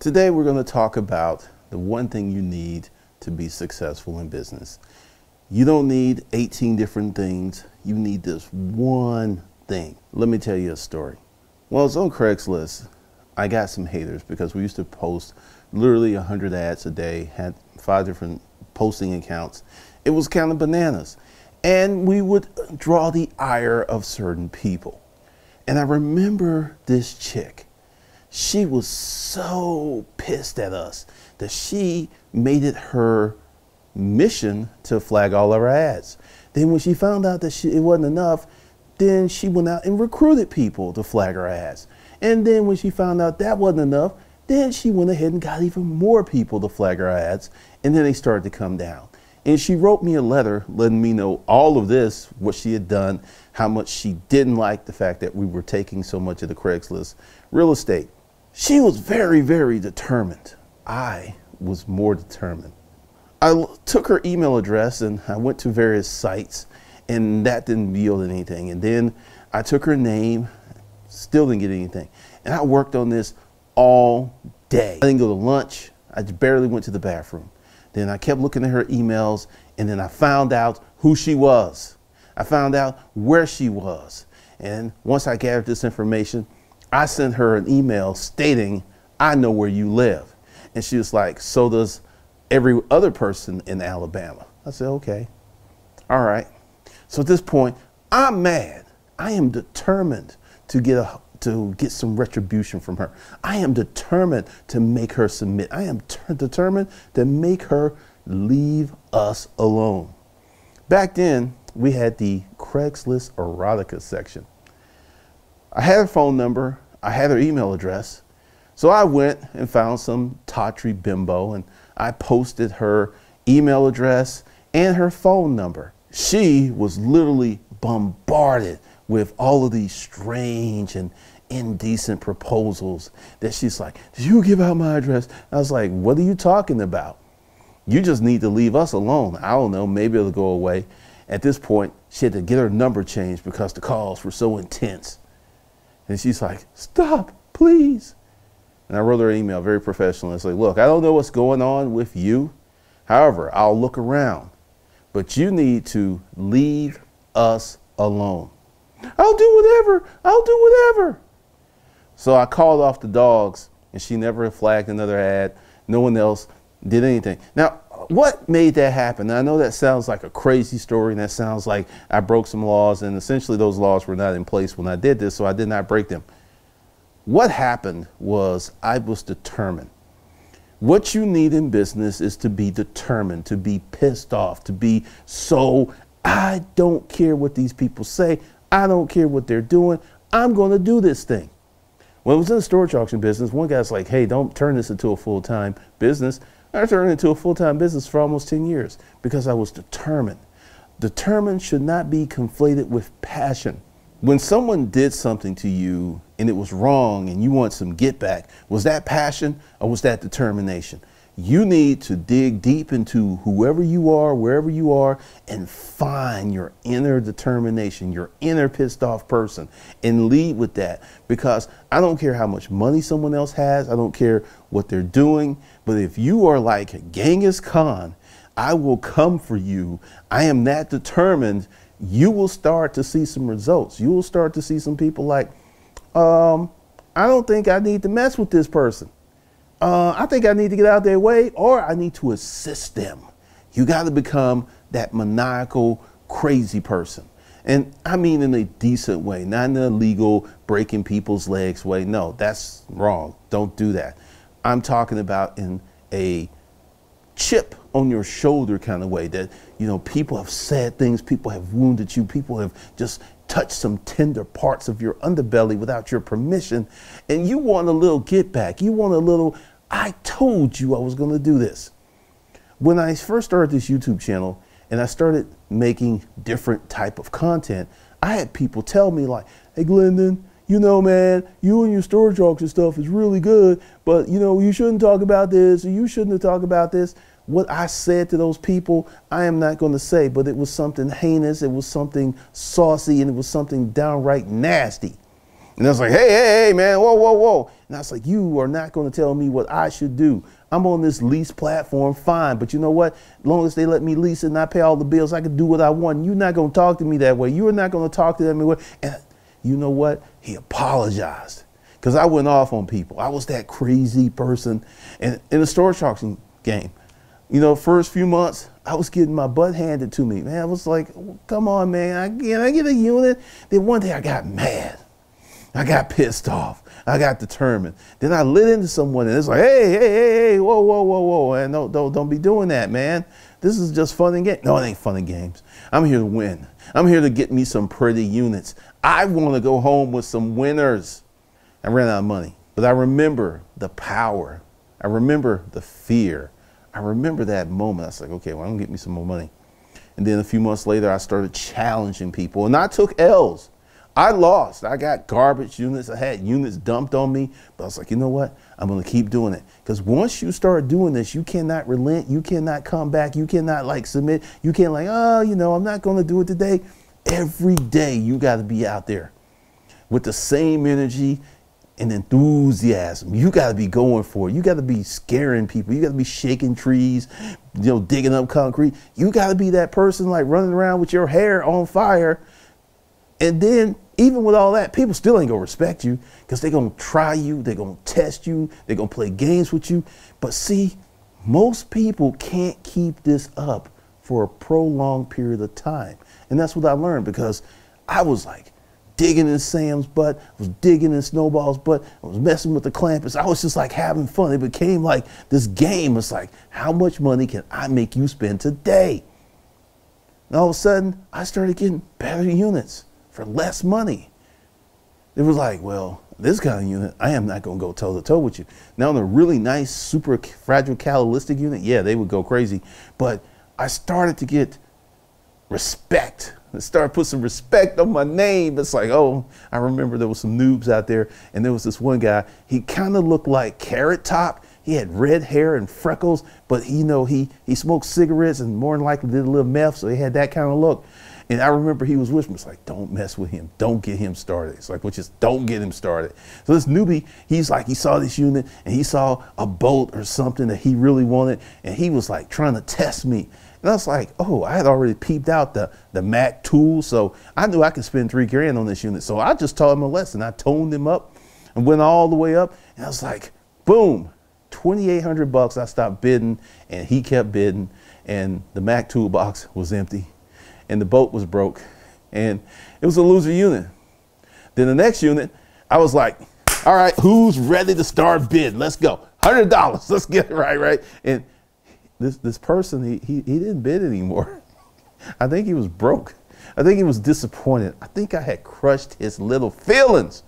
Today we're going to talk about the one thing you need to be successful in business. You don't need 18 different things. You need this one thing. Let me tell you a story. Well, it's on Craigslist. I got some haters because we used to post literally 100 ads a day, had five different posting accounts. It was kind of bananas. And we would draw the ire of certain people. And I remember this chick she was so pissed at us that she made it her mission to flag all of our ads. Then when she found out that she, it wasn't enough, then she went out and recruited people to flag her ads. And then when she found out that wasn't enough, then she went ahead and got even more people to flag her ads. And then they started to come down. And she wrote me a letter letting me know all of this, what she had done, how much she didn't like the fact that we were taking so much of the Craigslist real estate. She was very, very determined. I was more determined. I took her email address and I went to various sites, and that didn't yield anything. And then I took her name, still didn't get anything. And I worked on this all day. I didn't go to lunch, I barely went to the bathroom. Then I kept looking at her emails, and then I found out who she was. I found out where she was. And once I gathered this information, I sent her an email stating, I know where you live. And she was like, So does every other person in Alabama. I said, Okay. All right. So at this point, I'm mad. I am determined to get a to get some retribution from her. I am determined to make her submit. I am determined to make her leave us alone. Back then, we had the Craigslist erotica section. I had her phone number, I had her email address. So I went and found some tawdry bimbo and I posted her email address and her phone number. She was literally bombarded with all of these strange and indecent proposals that she's like, Did you give out my address? I was like, What are you talking about? You just need to leave us alone. I don't know, maybe it'll go away. At this point, she had to get her number changed because the calls were so intense. And she's like, stop, please. And I wrote her an email, very professional. I said, look, I don't know what's going on with you. However, I'll look around. But you need to leave us alone. I'll do whatever. I'll do whatever. So I called off the dogs, and she never flagged another ad. No one else did anything. Now, what made that happen? Now, I know that sounds like a crazy story, and that sounds like I broke some laws, and essentially those laws were not in place when I did this, so I did not break them. What happened was I was determined. What you need in business is to be determined, to be pissed off, to be so, I don't care what these people say, I don't care what they're doing, I'm going to do this thing. When I was in the storage auction business, one guy's like, hey, don't turn this into a full time business. I turned into a full time business for almost 10 years because I was determined. Determined should not be conflated with passion. When someone did something to you and it was wrong and you want some get back, was that passion or was that determination? You need to dig deep into whoever you are, wherever you are, and find your inner determination, your inner pissed off person, and lead with that. Because I don't care how much money someone else has, I don't care what they're doing, but if you are like Genghis Khan, I will come for you. I am that determined. You will start to see some results. You will start to see some people like, um, I don't think I need to mess with this person uh, I think I need to get out their way or I need to assist them. You got to become that maniacal, crazy person. And I mean in a decent way, not in a legal breaking people's legs way. No, that's wrong. Don't do that. I'm talking about in a chip on your shoulder kind of way that, you know, people have said things, people have wounded you, people have just touched some tender parts of your underbelly without your permission. And you want a little get back. You want a little, I told you I was going to do this. When I first started this YouTube channel and I started making different type of content, I had people tell me like, hey Glendon, you know, man, you and your storage and stuff is really good, but you know, you shouldn't talk about this or you shouldn't have talked about this. What I said to those people, I am not going to say, but it was something heinous, it was something saucy, and it was something downright nasty. And I was like, hey, hey, hey, man, whoa, whoa, whoa. And I was like, you are not going to tell me what I should do. I'm on this lease platform, fine. But you know what? As long as they let me lease and I pay all the bills, I can do what I want. You're not going to talk to me that way. You're not going to talk to them. And you know what? He apologized because I went off on people. I was that crazy person. And in the storage auction game, you know, first few months, I was getting my butt handed to me. Man, I was like, come on, man, I, can I get a unit? Then one day I got mad. I got pissed off. I got determined. Then I lit into someone and it's like, hey, hey, hey, hey, whoa, whoa, whoa, whoa. And don't, don't, don't be doing that, man. This is just fun and games. No, it ain't fun and games. I'm here to win. I'm here to get me some pretty units. I want to go home with some winners. I ran out of money, but I remember the power. I remember the fear. I remember that moment. I was like, okay, well, I'm gonna get me some more money. And then a few months later, I started challenging people, and I took L's. I lost. I got garbage units. I had units dumped on me. But I was like, you know what? I'm going to keep doing it. Because once you start doing this, you cannot relent. You cannot come back. You cannot like submit. You can't like, oh, you know, I'm not going to do it today. Every day you got to be out there with the same energy and enthusiasm. You got to be going for it. You got to be scaring people. You got to be shaking trees, you know, digging up concrete. You got to be that person like running around with your hair on fire. And then, even with all that, people still ain't gonna respect you because they're gonna try you, they're gonna test you, they're gonna play games with you. But see, most people can't keep this up for a prolonged period of time. And that's what I learned because I was like, digging in Sam's butt, I was digging in Snowball's butt, I was messing with the Clampetts. I was just like having fun. It became like this game. It's like, how much money can I make you spend today? And all of a sudden, I started getting better units for less money. It was like, well, this kind of unit, I am not going to go toe to toe with you. Now, in a really nice, super fragile Kabbalistic unit, yeah, they would go crazy. But I started to get respect and started put some respect on my name. It's like, oh, I remember there was some noobs out there, and there was this one guy. He kind of looked like Carrot Top. He had red hair and freckles, but you know he he smoked cigarettes and more than likely did a little meth, so he had that kind of look. And I remember he was whispering. It's like, don't mess with him. Don't get him started. It's like, which is don't get him started. So this newbie, he's like, he saw this unit and he saw a bolt or something that he really wanted, and he was like trying to test me. And I was like, oh, I had already peeped out the, the Mac tool, so I knew I could spend three grand on this unit. So I just taught him a lesson. I toned him up and went all the way up. And I was like, boom, 2,800 bucks. I stopped bidding and he kept bidding and the Mac toolbox was empty and the boat was broke and it was a loser unit. Then the next unit, I was like, all right, who's ready to start bid? Let's go. $100. Let's get it right, right? And this this person he, he, he didn't bid anymore. I think he was broke. I think he was disappointed. I think I had crushed his little feelings.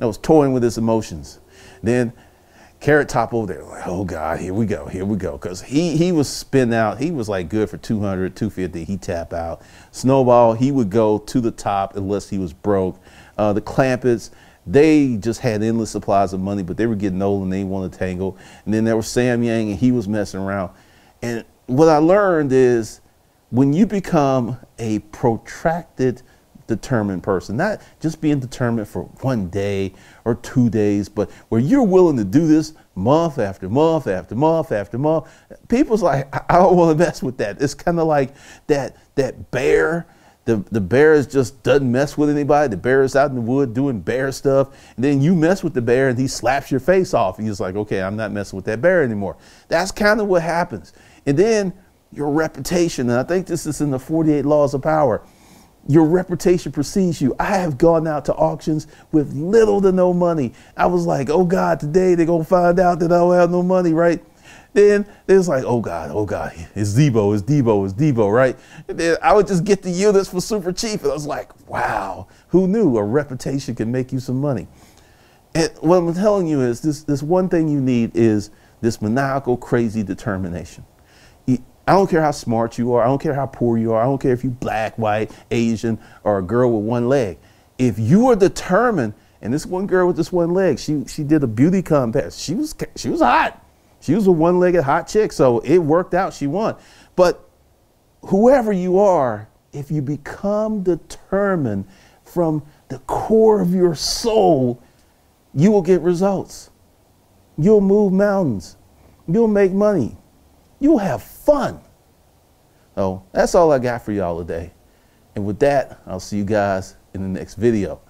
I was toying with his emotions. Then Carrot Top over there, like, oh God, here we go, here we go. Because he, he was spin out. He was like good for 200, 250. He tap out. Snowball, he would go to the top unless he was broke. Uh, the Clampetts, they just had endless supplies of money, but they were getting old and they wanted to tangle. And then there was Sam Yang, and he was messing around. And what I learned is when you become a protracted, determined person, not just being determined for one day or two days, but where you're willing to do this month after month after month after month, people's like, I don't want to mess with that. It's kind of like that that bear the, the bear is just doesn't mess with anybody. The bear is out in the wood doing bear stuff. And then you mess with the bear and he slaps your face off. And he's like, okay, I'm not messing with that bear anymore. That's kind of what happens. And then your reputation, and I think this is in the 48 laws of power, your reputation precedes you. I have gone out to auctions with little to no money. I was like, oh God, today they're going to find out that I don't have no money, right? Then it's like, oh God, oh God, it's Debo, it's Debo, it's Debo, right? And then I would just get the units for super cheap. And I was like, wow, who knew a reputation can make you some money? And what I'm telling you is this, this one thing you need is this maniacal, crazy determination. I don't care how smart you are. I don't care how poor you are. I don't care if you're black, white, Asian, or a girl with one leg. If you are determined, and this one girl with this one leg, she she did a beauty contest. She was she was hot. She was a one legged hot chick, so it worked out. She won. But whoever you are, if you become determined from the core of your soul, you will get results. You'll move mountains. You'll make money. You'll have fun. Oh, that's all I got for y'all today. And with that, I'll see you guys in the next video.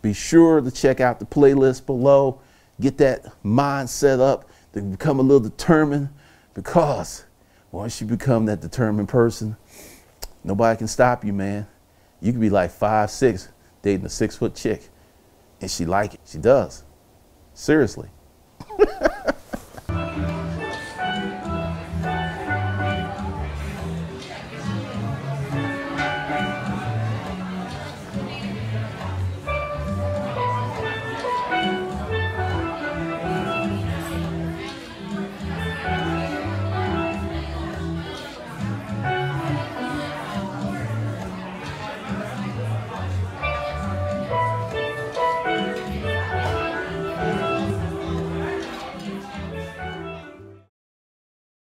Be sure to check out the playlist below. Get that mind set up to become a little determined because once you become that determined person, nobody can stop you, man. You can be like five, six, dating a six foot chick, and she like it. She does. Seriously.